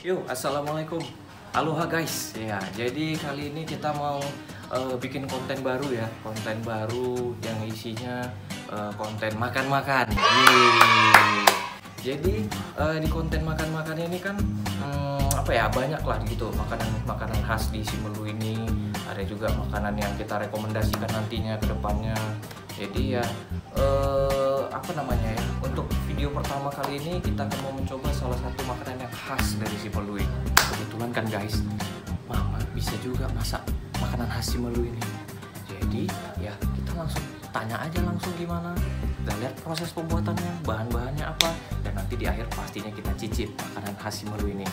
Yo, assalamualaikum. Aloha guys. Ya, jadi kali ini kita mau uh, bikin konten baru ya, konten baru yang isinya uh, konten makan-makan. Jadi uh, di konten makan-makan ini kan um, apa ya banyak lah gitu makanan-makanan khas di Simelu ini. Ada juga makanan yang kita rekomendasikan nantinya ke depannya. Jadi ya uh, apa namanya ya? Untuk video pertama kali ini kita akan mau mencoba salah satu makanan yang khas dari Simelu ini. Kebetulan kan guys, Mama bisa juga masak makanan khas Simelu ini. Jadi ya kita langsung tanya aja langsung gimana kita lihat proses pembuatannya bahan-bahannya apa dan nanti di akhir pastinya kita cicip makanan khas Simelu ini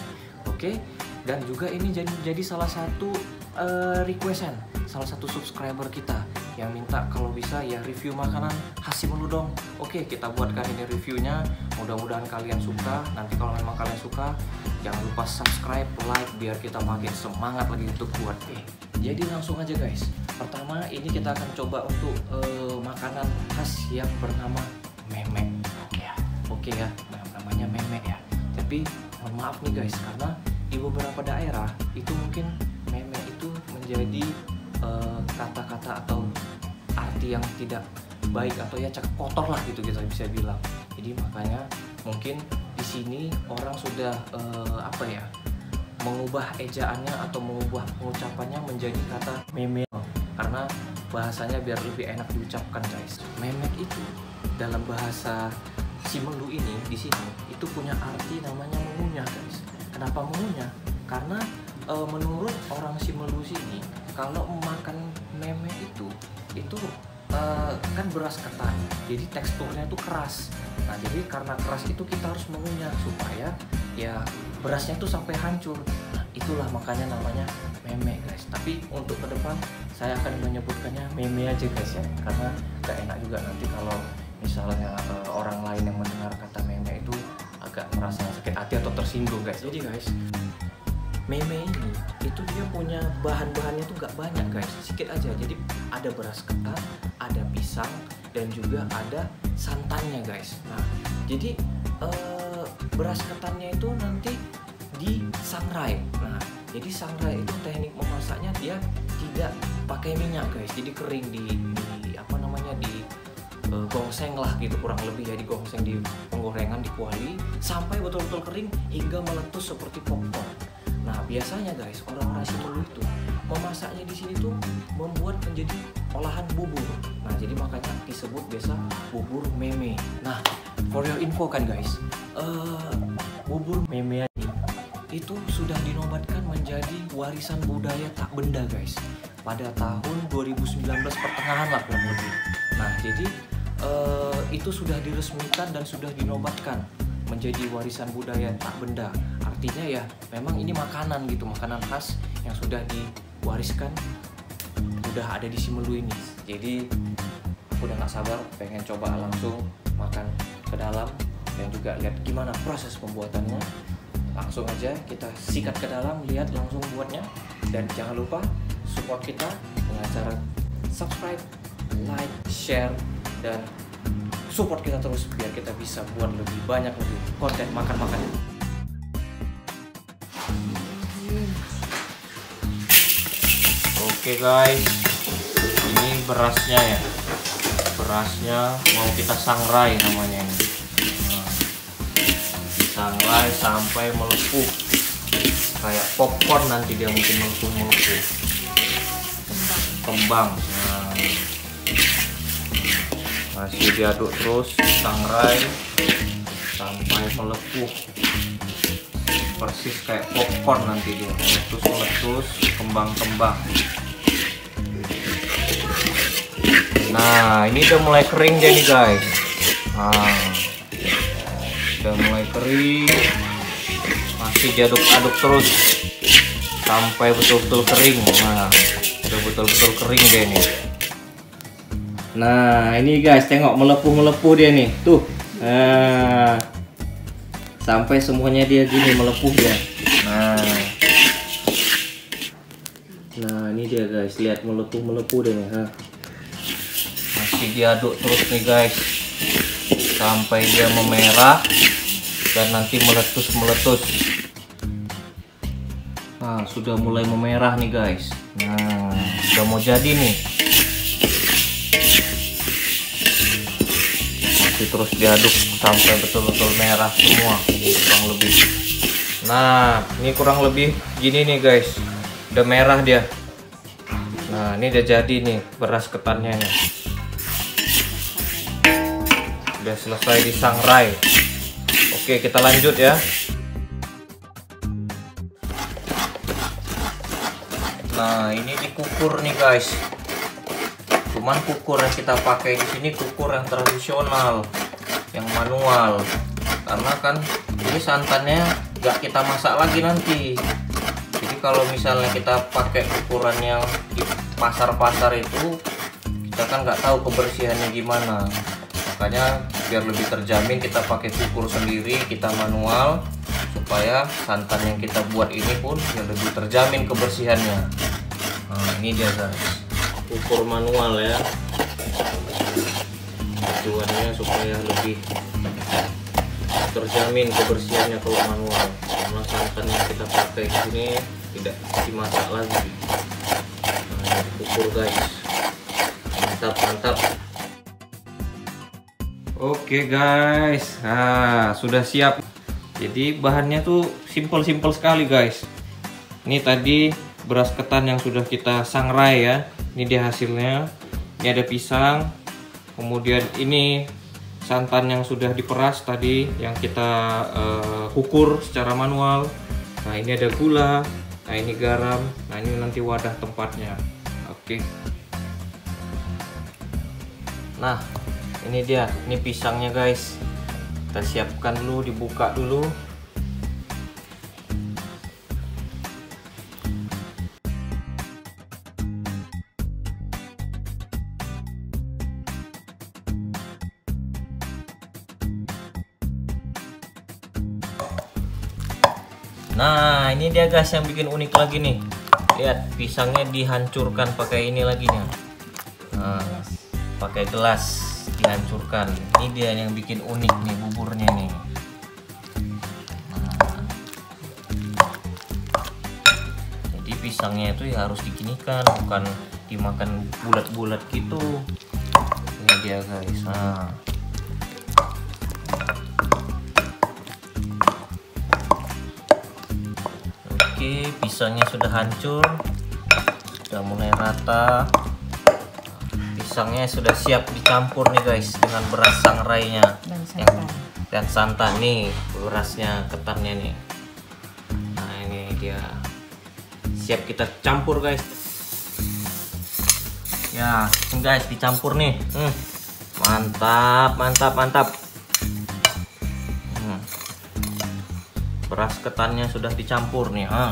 oke dan juga ini jadi jadi salah satu uh, requestan salah satu subscriber kita yang minta kalau bisa ya review makanan khas Simelu dong. Oke kita buatkan ini reviewnya. Mudah-mudahan kalian suka. Nanti kalau memang kalian suka jangan lupa subscribe like biar kita makin semangat lagi untuk buat. Eh jadi langsung aja guys. Pertama ini kita akan coba untuk uh, makanan khas yang bernama memek ya. Oke ya nah, namanya memek ya. Tapi mohon maaf nih guys karena di beberapa daerah itu mungkin memek itu menjadi kata-kata uh, atau arti yang tidak baik atau ya cakap kotor lah gitu kita bisa bilang jadi makanya mungkin di sini orang sudah uh, apa ya mengubah ejaannya atau mengubah pengucapannya menjadi kata meme karena bahasanya biar lebih enak diucapkan guys. Memek itu dalam bahasa Simelu ini di sini itu punya arti namanya mengunyah guys. Kenapa mengunyah? Karena e, menurut orang Simelu sini kalau makan memek itu itu e, kan beras ketan, jadi teksturnya itu keras. Nah jadi karena keras itu kita harus mengunyah supaya ya berasnya tuh sampai hancur. Nah itulah makanya namanya meme guys. Tapi untuk ke depan saya akan menyebutkannya meme aja guys ya karena gak enak juga nanti kalau misalnya uh, orang lain yang mendengar kata meme itu agak merasa sakit hati atau tersinggung guys jadi guys meme ini itu dia punya bahan-bahannya tuh gak banyak guys sedikit aja. Jadi ada beras ketan ada pisang dan juga ada santannya guys. Nah jadi uh, beras ketannya itu nanti disangrai nah jadi sangrai itu teknik memasaknya dia tidak pakai minyak guys. Jadi kering di, di apa namanya di uh, gongseng lah gitu kurang lebih ya di gongseng di penggorengan di kuali sampai betul-betul kering hingga meletus seperti popcorn nah biasanya guys orang-orang Simelu itu memasaknya di sini tuh membuat menjadi olahan bubur nah jadi makanya disebut biasa bubur meme nah for your info kan guys uh, bubur meme itu sudah dinobatkan menjadi warisan budaya tak benda guys pada tahun 2019 pertengahan lah kurang lebih. Nah jadi uh, itu sudah diresmikan dan sudah dinobatkan menjadi warisan budaya tak benda. Artinya ya memang ini makanan gitu, makanan khas yang sudah diwariskan udah ada di Simelu ini. Jadi udah nggak sabar pengen coba langsung makan ke dalam dan juga lihat gimana proses pembuatannya. Langsung aja kita sikat ke dalam lihat langsung buatnya. Dan jangan lupa support kita dengan cara subscribe like share dan support kita terus biar kita bisa buat lebih banyak lagi konten makan-makan oke guys. Ini berasnya ya. Berasnya mau kita sangrai namanya ini. Sangrai sampai melepuh. Kayak popcorn nanti dia mungkin melepuh melepuh. Kembang. Nah, masih diaduk terus sangrai sampai melepuh. Persis kayak popcorn nanti dia. Meletus meletus nah ini udah mulai kering jadi guys. Nah udah mulai kering. Masih diaduk-aduk terus sampai betul-betul kering. Nah udah betul-betul kering deh nih. Nah ini guys tengok melepuh-melepuh dia nih. Tuh nah sampai semuanya dia gini melepuh dia. Nah. Nah ini dia guys. Lihat melepuh-melepuh deh nih. Ha. Masih diaduk terus nih guys sampai dia memerah dan nanti meletus-meletus sudah mulai memerah nih guys. Nah, sudah mau jadi nih. Masih terus diaduk sampai betul-betul merah semua, kurang lebih. Nah, ini kurang lebih gini nih guys. Udah merah dia. Nah, ini udah jadi nih beras ketannya nih. Udah selesai disangrai. Oke, kita lanjut ya. Nah, ini dikukur nih guys. Cuman kukur yang kita pakai di sini kukur yang tradisional, yang manual. Karena kan ini santannya nggak kita masak lagi nanti. Jadi kalau misalnya kita pakai ukuran yang di pasar-pasar itu, kita kan nggak tahu kebersihannya gimana. Makanya biar lebih terjamin kita pakai kukur sendiri, kita manual supaya santan yang kita buat ini pun ya lebih terjamin kebersihannya. Nah ini dia guys. Ukur manual ya. Tujuannya supaya lebih terjamin kebersihannya kalau manual. Karena santan yang kita pakai di sini tidak dimasak lagi. Nah, ukur guys. Mantap mantap Oke guys, nah sudah siap jadi bahannya tuh simple-simple sekali guys. Ini tadi beras ketan yang sudah kita sangrai ya. Ini dia hasilnya. Ini ada pisang. Kemudian ini santan yang sudah diperas tadi yang kita uh, kukur secara manual. Nah ini ada gula. Nah ini garam. Nah ini nanti wadah tempatnya. Oke. Nah ini dia. Ini pisangnya guys. Kita siapkan dulu dibuka dulu. Nah ini dia guys yang bikin unik lagi nih. Lihat pisangnya dihancurkan pakai ini lagi nih. Nah, Pakai gelas dihancurkan. Ini dia yang bikin unik nih buburnya nih nah. jadi pisangnya itu ya harus dikinikan bukan dimakan bulat-bulat gitu. Ini dia guys. Nah. Oke pisangnya sudah hancur. Sudah mulai rata pisangnya sudah siap dicampur nih guys dengan beras sangrainya. Dan santan. dan santan nih berasnya ketannya nih. Nah ini dia. Siap kita campur guys. Ya guys dicampur nih. Hmm. mantap mantap mantap. Hmm. beras ketannya sudah dicampur nih ha.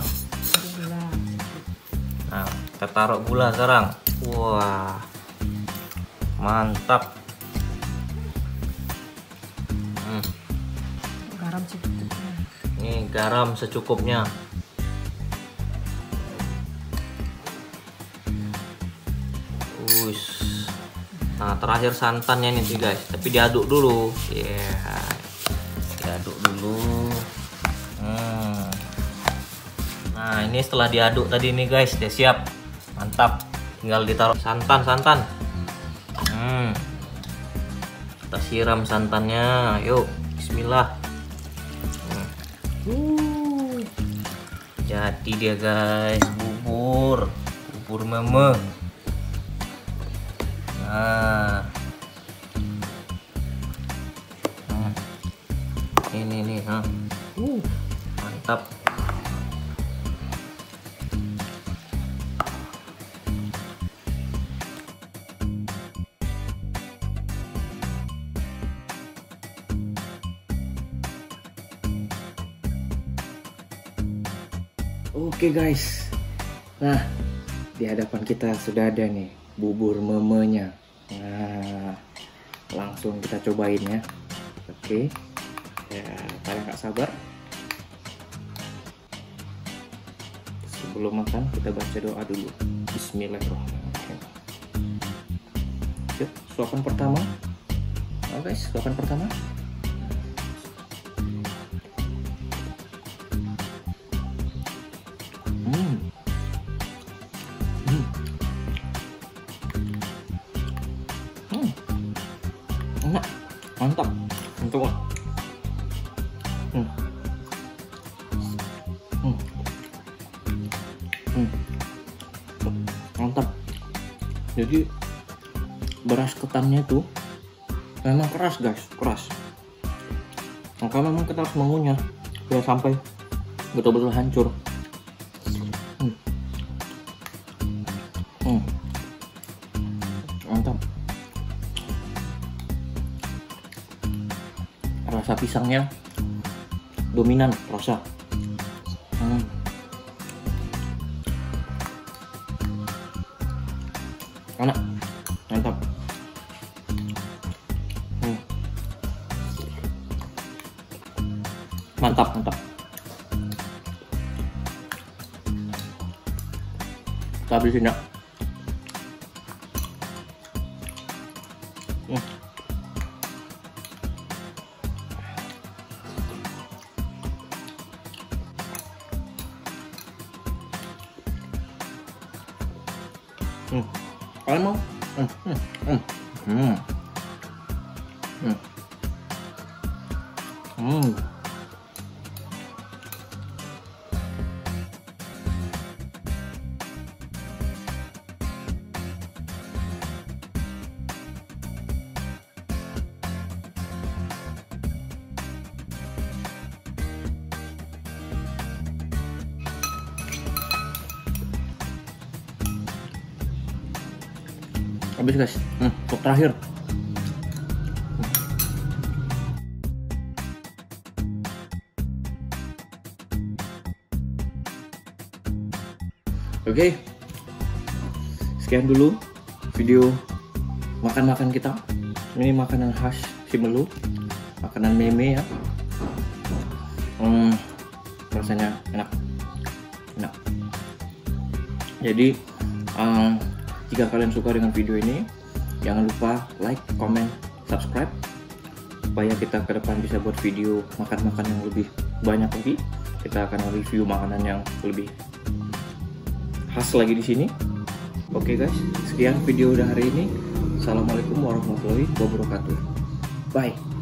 nah kita taruh gula sekarang. Wah mantap. Hmm. garam secukupnya. Ini garam secukupnya. Ush. nah terakhir santannya nih guys. Tapi diaduk dulu. Ya yeah. diaduk dulu. Hmm. nah ini setelah diaduk tadi nih guys. Dia siap. Mantap. Tinggal ditaruh. Santan santan kita siram santannya. Yuk bismillah. Jadi dia guys bubur. Bubur meme nah Oke guys, nah di hadapan kita sudah ada nih bubur memenya. Nah, langsung kita cobain ya. Oke, ya kalian nggak sabar. Sebelum makan kita baca doa dulu. Bismillahirrahmanirrahim. Yuk, suapan pertama. Oh guys, suapan pertama. Jadi beras ketannya itu memang keras guys keras maka memang kita harus mengunyah biar sampai betul-betul hancur hmm. Hmm. mantap rasa pisangnya dominan rasa hmm. Enak mantap hmm. mantap mantap ya hmm. Hmm. Kalian mau? Hmm. Hmm. Hmm. Hmm. Hmm. Hmm. Habis guys. Hmm. Untuk terakhir. Oke, sekian dulu video makan-makan kita. Ini makanan khas Simelu, makanan meme ya. Hmm, rasanya enak, enak. Jadi, um, jika kalian suka dengan video ini, jangan lupa like, comment, subscribe supaya kita ke depan bisa buat video makan-makan yang lebih banyak lagi. Kita akan review makanan yang lebih khas lagi di sini. Oke guys, sekian video udah hari ini. Assalamualaikum warahmatullahi wabarakatuh. Bye.